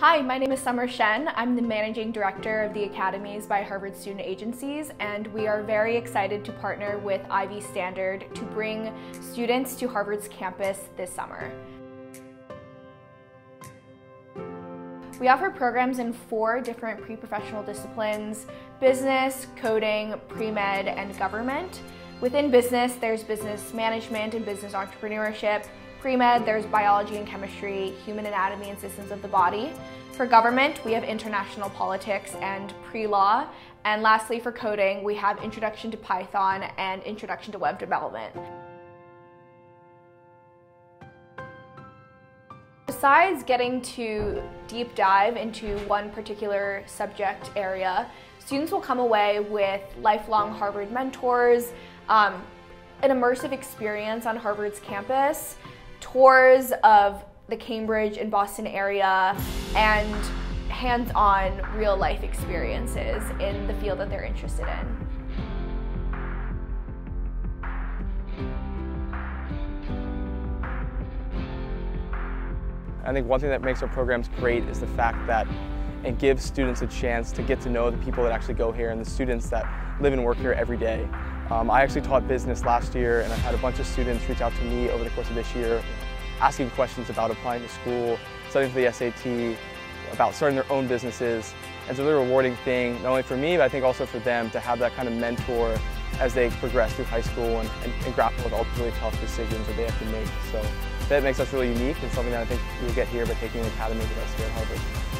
Hi, my name is Summer Shen. I'm the Managing Director of the Academies by Harvard Student Agencies, and we are very excited to partner with Ivy Standard to bring students to Harvard's campus this summer. We offer programs in four different pre-professional disciplines, business, coding, pre-med, and government. Within business, there's business management and business entrepreneurship, Pre-med, there's biology and chemistry, human anatomy and systems of the body. For government, we have international politics and pre-law. And lastly, for coding, we have introduction to Python and introduction to web development. Besides getting to deep dive into one particular subject area, students will come away with lifelong Harvard mentors, um, an immersive experience on Harvard's campus, tours of the Cambridge and Boston area, and hands-on real life experiences in the field that they're interested in. I think one thing that makes our programs great is the fact that it gives students a chance to get to know the people that actually go here and the students that live and work here every day. Um, I actually taught business last year and I've had a bunch of students reach out to me over the course of this year asking questions about applying to school, studying for the SAT, about starting their own businesses. It's a really rewarding thing, not only for me, but I think also for them to have that kind of mentor as they progress through high school and, and, and grapple with all the really tough decisions that they have to make. So that makes us really unique and something that I think you'll get here by taking an academy with us here at Harvard.